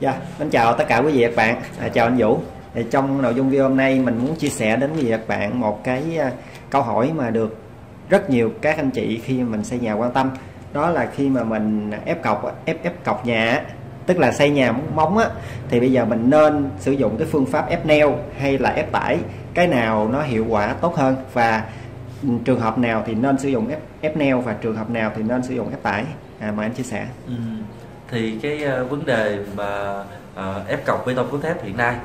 Dạ, xin chào tất cả quý vị và các bạn. À, chào anh Vũ. Thì trong nội dung video hôm nay mình muốn chia sẻ đến quý vị và các bạn một cái à, câu hỏi mà được rất nhiều các anh chị khi mình xây nhà quan tâm. Đó là khi mà mình ép cọc ép ép cọc nhà tức là xây nhà móng á thì bây giờ mình nên sử dụng cái phương pháp ép neo hay là ép tải cái nào nó hiệu quả tốt hơn và ừ, trường hợp nào thì nên sử dụng ép ép neo và trường hợp nào thì nên sử dụng ép tải. À, mời anh chia sẻ. Ừ. Thì cái ờ, vấn đề mà ờ, ép cọc bê tông cốt thép hiện nay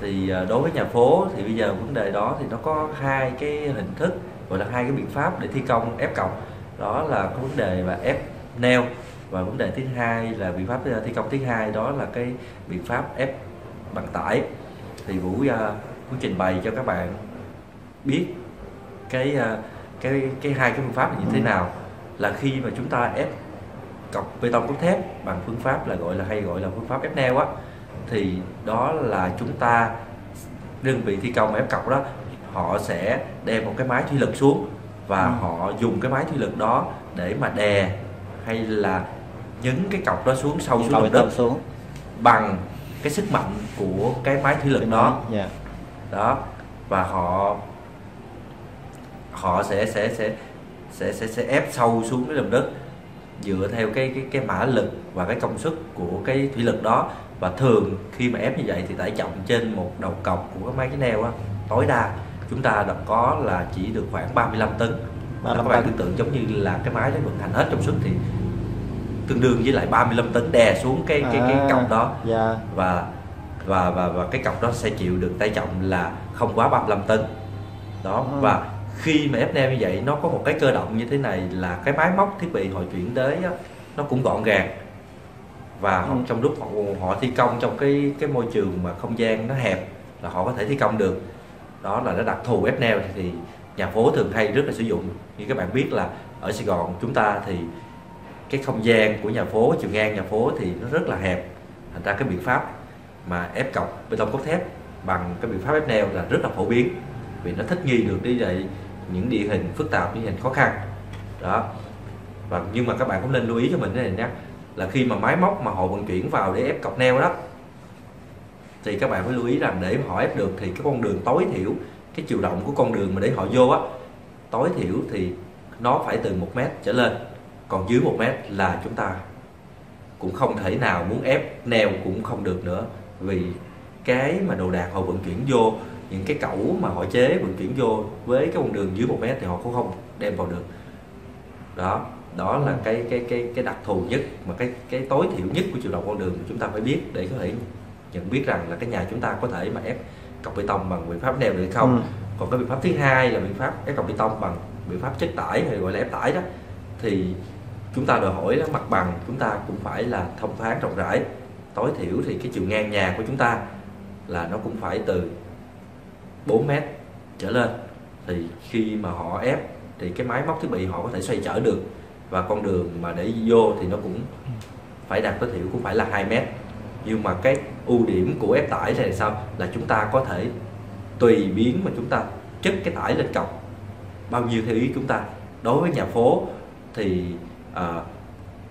thì ờ, đối với nhà phố thì bây giờ vấn đề đó thì nó có hai cái hình thức gọi là hai cái biện pháp để thi công ép cọc. Đó là cái vấn đề và ép neo và vấn đề thứ hai là biện pháp thi công thứ hai đó là cái biện pháp ép bằng tải. Thì vũ ờ, muốn trình bày cho các bạn biết cái cái cái hai cái phương pháp là như thế nào là khi mà chúng ta ép cọc bê tông cốt thép bằng phương pháp là gọi là hay gọi là phương pháp ép neo á thì đó là chúng ta đơn vị thi công ép cọc đó họ sẽ đem một cái máy thủy lực xuống và Ừ. họ dùng cái máy thủy lực đó để mà đè hay là nhấn cái cọc đó xuống sâu xuống lòng đất xuống. bằng cái sức mạnh của cái máy thủy lực đó Dạ. đó và họ họ sẽ sẽ sẽ sẽ sẽ, sẽ ép sâu xuống cái lòng đất dựa theo cái cái cái mã lực và cái công suất của cái thủy lực đó. Và thường khi mà ép như vậy thì tải trọng trên một đầu cọc của cái máy cái neo á tối đa chúng ta đã có là chỉ được khoảng 35 tấn. Và 35 các bạn tưởng tượng giống như là cái máy đó vận hành hết công suất thì tương đương với lại 35 tấn đè xuống cái cái cái À, cọc đó. Dạ. và và và và cái cọc đó sẽ chịu được tải trọng là không quá 35 tấn. Đó Ừ. và khi mà ép neo như vậy nó có một cái cơ động như thế này là cái máy móc thiết bị họ chuyển tới á, nó cũng gọn gàng. Và họ, Ừ. trong lúc họ họ thi công trong cái cái môi trường mà không gian nó hẹp là họ có thể thi công được. Đó là nó đặc thù ép neo thì nhà phố thường hay rất là sử dụng. Như các bạn biết là ở Sài Gòn chúng ta thì cái không gian của nhà phố chiều ngang nhà phố thì nó rất là hẹp. Thành ra cái biện pháp mà ép cọc bê tông cốt thép bằng cái biện pháp ép neo là rất là phổ biến. Vì nó thích nghi được đi lại những địa hình phức tạp địa hình khó khăn. Đó. Và nhưng mà các bạn cũng nên lưu ý cho mình cái này nhé, là khi mà máy móc mà họ vận chuyển vào để ép cọc neo đó, thì các bạn phải lưu ý rằng để họ ép được thì cái con đường tối thiểu, cái chiều rộng của con đường mà để họ vô á, tối thiểu thì nó phải từ một mét trở lên, còn dưới một mét là chúng ta cũng không thể nào muốn ép, neo cũng không được nữa. Vì cái mà đồ đạc họ vận chuyển vô những cái cẩu mà họ chế vận chuyển vô với cái con đường dưới một mét thì họ cũng không đem vào được. Đó đó là cái cái cái cái đặc thù nhất mà cái cái tối thiểu nhất của chiều rộng con đường chúng ta phải biết để có thể nhận biết rằng là cái nhà chúng ta có thể mà ép cọc bê tông bằng biện pháp neo được hay không. Ừ. còn cái biện pháp thứ hai là biện pháp ép cọc bê tông bằng biện pháp chất tải hay gọi là ép tải đó thì chúng ta đòi hỏi là mặt bằng chúng ta cũng phải là thông thoáng rộng rãi. Tối thiểu thì cái chiều ngang nhà của chúng ta là nó cũng phải từ 4 mét trở lên. Thì khi mà họ ép thì cái máy móc thiết bị họ có thể xoay trở được và con đường mà để vô thì nó cũng phải đạt tối thiểu cũng phải là 2 mét. Nhưng mà cái ưu điểm của ép tải là sao? Là chúng ta có thể tùy biến mà chúng ta chất cái tải lên cọc. Bao nhiêu theo ý chúng ta. Đối với nhà phố thì à,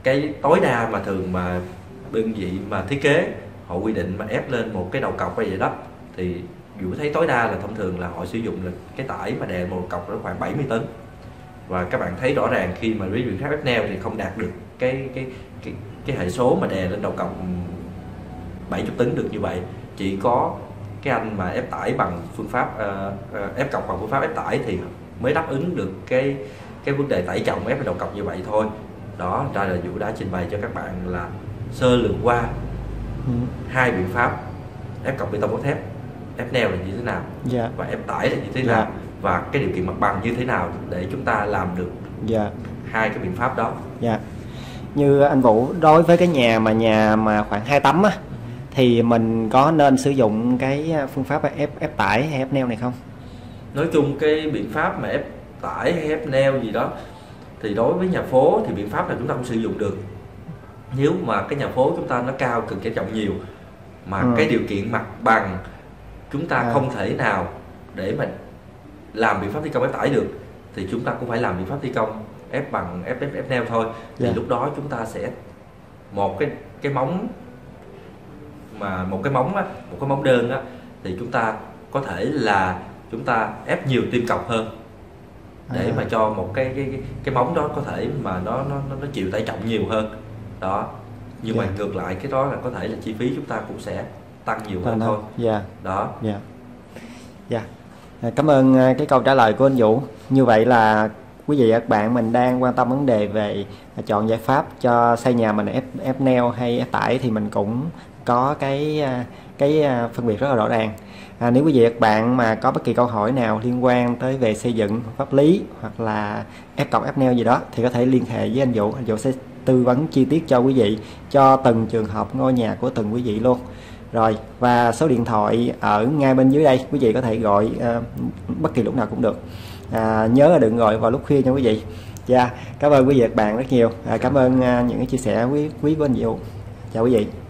cái tối đa mà thường mà đơn vị mà thiết kế họ quy định mà ép lên một cái đầu cọc hay vậy đó thì dù thấy tối đa là thông thường là họ sử dụng là cái tải mà đè một cọc nó khoảng 70 tấn. Và các bạn thấy rõ ràng khi mà biện pháp ép neo thì không đạt được cái cái cái cái hệ số mà đè lên đầu cọc 70 tấn được như vậy. Chỉ có cái anh mà ép tải bằng phương pháp ờ, ép cọc bằng phương pháp ép tải thì mới đáp ứng được cái cái vấn đề tải trọng ép đầu cọc như vậy thôi. Đó ra là Vũ đã trình bày cho các bạn là sơ lược qua Ừ. hai biện pháp ép cọc bê tông cốt thép. ép neo là như thế nào Dạ. và ép tải là như thế Dạ. nào và cái điều kiện mặt bằng như thế nào để chúng ta làm được Dạ. hai cái biện pháp đó Dạ. Như anh Vũ đối với cái nhà mà nhà mà khoảng 2 tấm á thì mình có nên sử dụng cái phương pháp ép ép tải hay ép neo này không? nói chung cái biện pháp mà ép tải hay ép neo gì đó thì đối với nhà phố thì biện pháp là chúng ta cũng sử dụng được nếu mà cái nhà phố chúng ta nó cao cực cái trọng nhiều mà Ừ. cái điều kiện mặt bằng chúng ta À. không thể nào để mà làm biện pháp thi công ép tải được thì chúng ta cũng phải làm biện pháp thi công ép bằng ép ép ép neo thôi thì Dạ. lúc đó chúng ta sẽ một cái cái móng mà một cái móng á, một cái móng đơn á thì chúng ta có thể là chúng ta ép nhiều tim cọc hơn để À. mà cho một cái cái cái, móng đó có thể mà nó nó nó, chịu tải trọng nhiều hơn đó nhưng mà Dạ. ngược lại cái đó là có thể là chi phí chúng ta cũng sẽ tăng nhiều hơn thôi. Dạ. Đó. Dạ. Dạ. À, cảm ơn à, cái câu trả lời của anh Vũ. Như vậy là quý vị và các bạn mình đang quan tâm vấn đề về à, chọn giải pháp cho xây nhà mình ép ép neo hay ép tải thì mình cũng có cái cái phân biệt rất là rõ ràng. À, nếu quý vị và các bạn mà có bất kỳ câu hỏi nào liên quan tới về xây dựng pháp lý hoặc là ép cọc ép neo gì đó thì có thể liên hệ với anh Vũ. Anh Vũ sẽ tư vấn chi tiết cho quý vị cho từng trường hợp ngôi nhà của từng quý vị luôn rồi và số điện thoại ở ngay bên dưới đây quý vị có thể gọi uh, bất kỳ lúc nào cũng được. À, nhớ là đừng gọi vào lúc khuya nha quý vị. Dạ cảm ơn quý vị và các bạn rất nhiều. À, cảm ơn uh, những cái chia sẻ quý quý của anh Diệu. Chào quý vị.